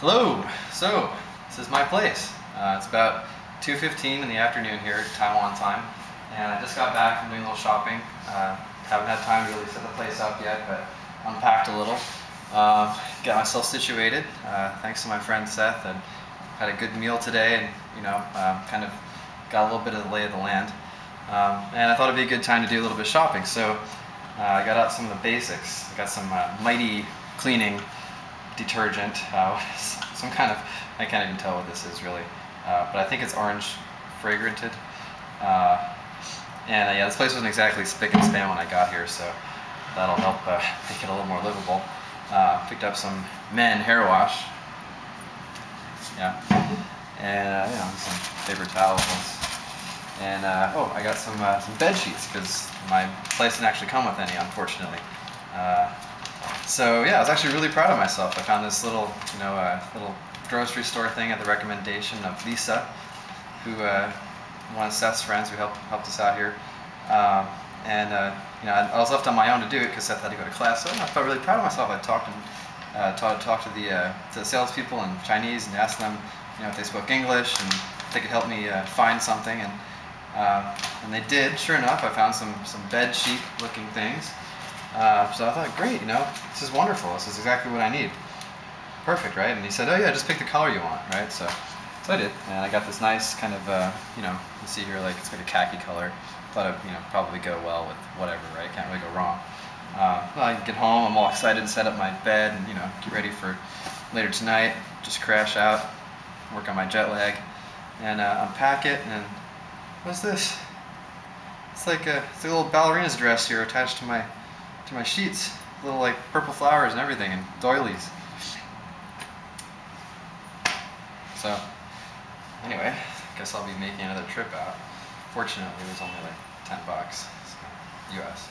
Hello. So this is my place. Uh, it's about 2:15 in the afternoon here, Taiwan time, and I just got back from doing a little shopping. Uh, haven't had time to really set the place up yet, but unpacked a little. Uh, got myself situated. Uh, thanks to my friend Seth, and had a good meal today, and you know, uh, kind of got a little bit of the lay of the land. Um, and I thought it'd be a good time to do a little bit of shopping. So uh, I got out some of the basics. I got some uh, mighty cleaning detergent, uh, some kind of, I can't even tell what this is really, uh, but I think it's orange fragranted. Uh, and uh, yeah, this place wasn't exactly spick and span when I got here, so that'll help uh, make it a little more livable. Uh, picked up some men hair wash. Yeah. And you some paper towels. And oh, I got some some bed sheets because my place didn't actually come with any, unfortunately. So yeah, I was actually really proud of myself. I found this little, you know, uh, little grocery store thing at the recommendation of Lisa, who uh, one of Seth's friends who helped helped us out here. Um, and uh, you know, I, was left on my own to do it because Seth had to go to class. So I felt really proud of myself. I talked and uh, talked talked to the uh, to the salespeople in Chinese and asked them, you know, if they spoke English and if they could help me uh, find something. And uh, and they did. Sure enough, I found some some bed sheet looking things. Uh, so I thought, great, you know, this is wonderful. This is exactly what I need. Perfect, right? And he said, oh yeah, just pick the color you want, right? So, so I did, and I got this nice kind of, uh, you know, you see here, like it's like a khaki color. Thought it, you know, probably go well with whatever, right? Can't really go wrong. Uh, well, I get home, I'm all excited set up my bed and, you know, get ready for later tonight. Just crash out, work on my jet lag, and uh, unpack it. And what's this? It's like a, it's a little ballerina's dress here attached to my to my sheets. Little like purple flowers and everything and doilies. So anyway, guess I'll be making another trip out. Fortunately, it was only like 10 bucks, so, US.